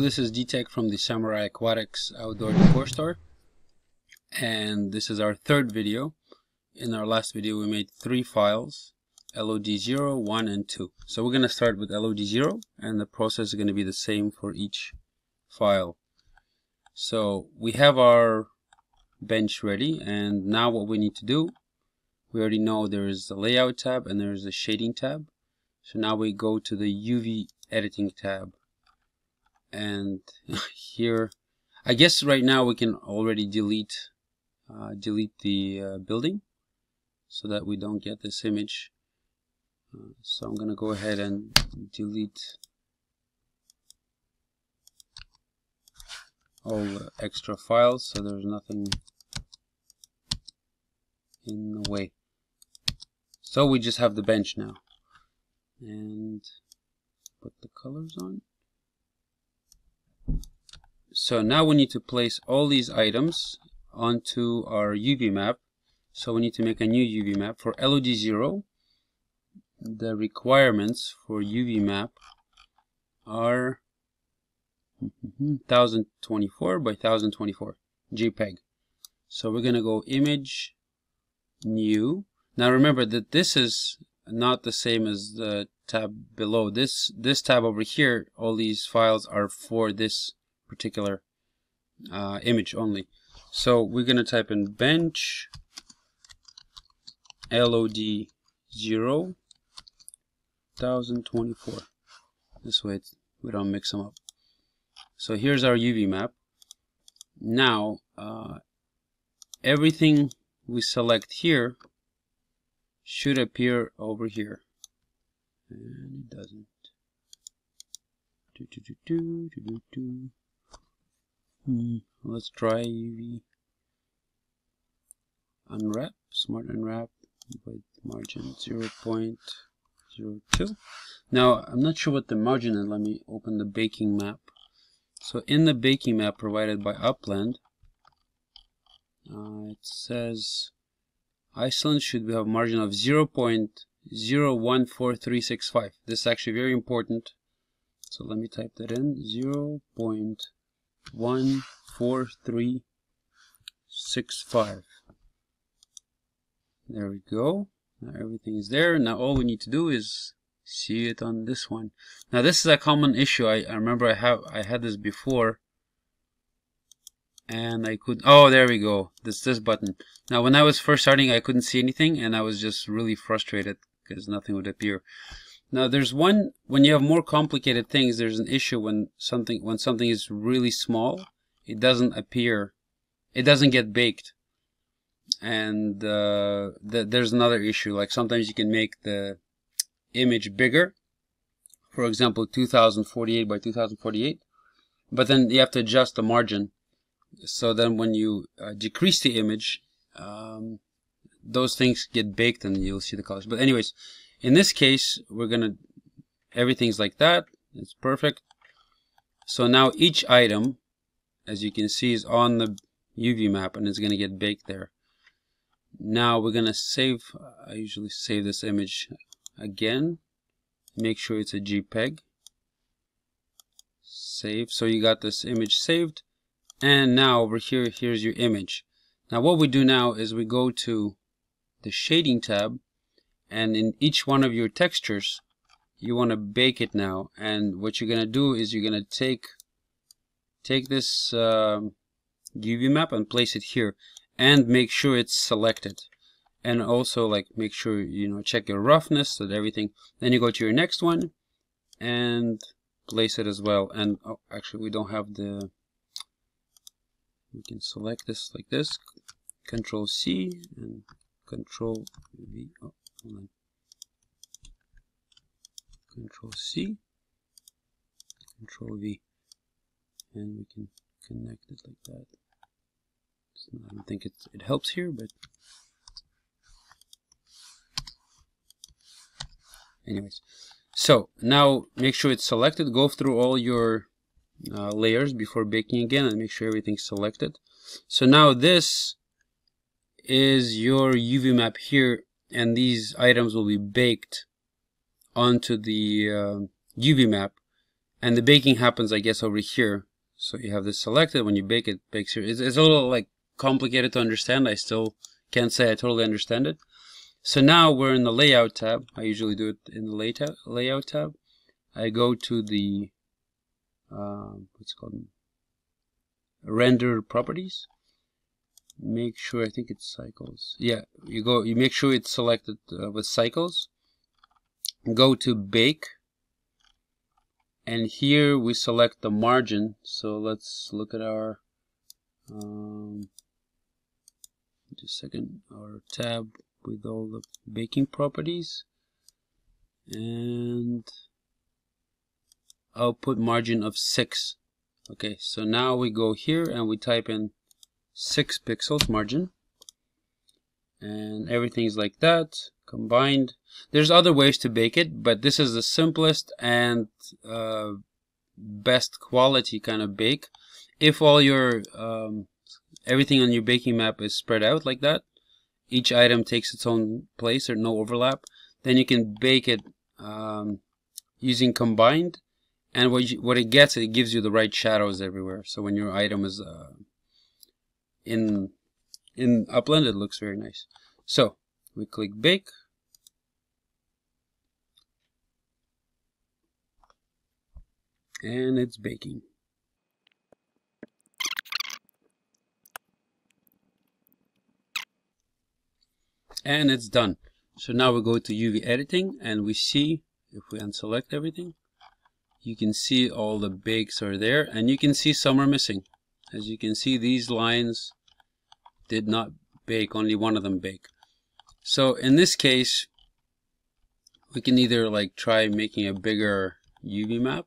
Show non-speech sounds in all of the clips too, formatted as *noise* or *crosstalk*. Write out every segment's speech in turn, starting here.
This is Detech from the Samurai Aquatics Outdoor Decor Store. And this is our third video. In our last video we made three files, LOD0, 1, and 2. So we're going to start with LOD0 and the process is going to be the same for each file. So we have our bench ready and now what we need to do, we already know there is the layout tab and there is a shading tab. So now we go to the UV editing tab and *laughs* here I guess right now we can already delete uh, delete the uh, building so that we don't get this image. Uh, so I'm gonna go ahead and delete all the extra files so there's nothing in the way. So we just have the bench now. And put the colors on so now we need to place all these items onto our UV map. So we need to make a new UV map. For LOD0, the requirements for UV map are 1024 by 1024 JPEG. So we're going to go image, new. Now remember that this is not the same as the tab below. This this tab over here, all these files are for this particular uh, image only. So we're going to type in bench LOD 0 1024. This way we don't mix them up. So here's our UV map. Now uh, everything we select here should appear over here. And it doesn't. Do, do, do, do, do, do. Hmm, let's try UV unwrap, smart unwrap with margin 0 0.02. Now, I'm not sure what the margin is. Let me open the baking map. So in the baking map provided by Upland, uh, it says islands should have a margin of 0 0.014365. This is actually very important. So let me type that in. 0 one four three six five. There we go. Now everything is there. Now all we need to do is see it on this one. Now this is a common issue. I, I remember I have I had this before. And I could oh there we go. This this button. Now when I was first starting I couldn't see anything and I was just really frustrated because nothing would appear now there's one when you have more complicated things there's an issue when something when something is really small it doesn't appear it doesn't get baked. And uh, th there's another issue like sometimes you can make the image bigger for example 2048 by 2048 but then you have to adjust the margin. So then when you uh, decrease the image um, those things get baked and you'll see the colors. But anyways in this case, we're gonna everything's like that. It's perfect. So now each item, as you can see, is on the UV map and it's gonna get baked there. Now we're gonna save. I usually save this image again. Make sure it's a JPEG. Save. So you got this image saved. And now over here, here's your image. Now what we do now is we go to the shading tab and in each one of your textures you want to bake it now. And what you're gonna do is you're gonna take take this uh, um, UV map and place it here and make sure it's selected. And also like make sure you know check your roughness that everything. Then you go to your next one and place it as well. And oh, actually we don't have the we can select this like this. Control C and control V. Oh, Control C, Control V, and we can connect it like that. So I don't think it, it helps here, but anyways. So now make sure it's selected. Go through all your uh, layers before baking again and make sure everything's selected. So now this is your UV map here and these items will be baked onto the uh, UV map and the baking happens, I guess, over here. So you have this selected. When you bake it, bakes here. It's, it's a little like complicated to understand. I still can't say I totally understand it. So now we're in the layout tab. I usually do it in the layout layout tab. I go to the uh, what's called render properties. Make sure I think it's cycles. Yeah, you go. You make sure it's selected uh, with cycles. Go to bake, and here we select the margin. So let's look at our um, just a second our tab with all the baking properties and output margin of 6 okay so now we go here and we type in 6 pixels margin. And everything's like that combined. There's other ways to bake it but this is the simplest and uh, best quality kind of bake. If all your um, everything on your baking map is spread out like that each item takes its own place or no overlap then you can bake it um, using combined. And what you, what it gets it gives you the right shadows everywhere. So when your item is uh, in in upland it looks very nice. So we click bake. And it's baking. And it's done. So now we go to UV editing and we see if we unselect everything you can see all the bakes are there and you can see some are missing as you can see these lines did not bake only one of them bake so in this case we can either like try making a bigger UV map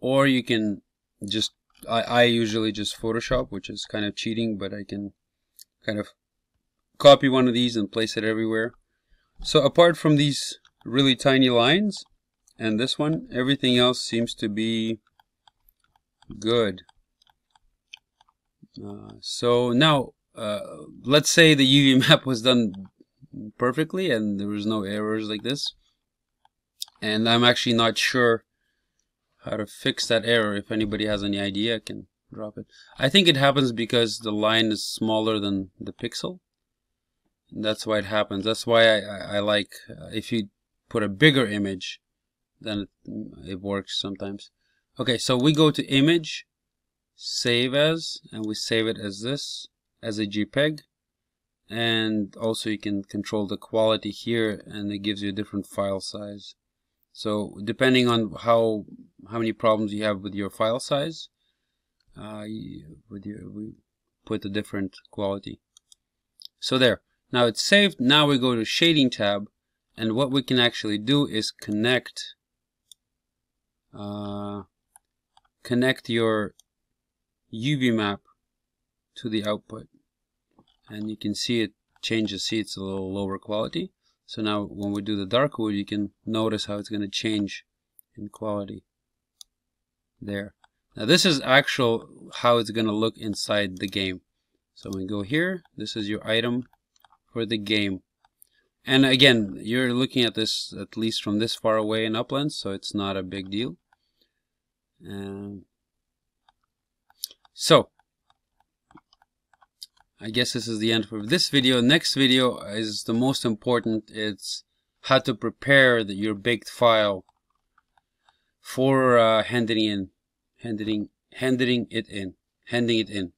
or you can just I, I usually just Photoshop which is kind of cheating but I can kind of copy one of these and place it everywhere. So apart from these really tiny lines and this one, everything else seems to be good. So now, uh, let's say the UV *laughs* map was done perfectly and there was no errors like this. And I'm actually not sure how to fix that error. If anybody has any idea, I can drop it. I think it happens because the line is smaller than the pixel that's why it happens that's why I, I, I like uh, if you put a bigger image then it, it works sometimes okay so we go to image save as and we save it as this as a JPEG. And also you can control the quality here and it gives you a different file size. So depending on how how many problems you have with your file size uh, with your we put a different quality. So there. Now it's saved. Now we go to shading tab. And what we can actually do is connect uh, connect your UV map to the output. And you can see it changes see it's a little lower quality. So now when we do the Darkwood you can notice how it's going to change in quality there. Now this is actual how it's going to look inside the game. So we go here. This is your item for the game. And again, you're looking at this at least from this far away in uplands, so it's not a big deal. Um, so, I guess this is the end for this video. Next video is the most important. It's how to prepare the, your baked file for uh, handing in, handing, handing it in, handing it in.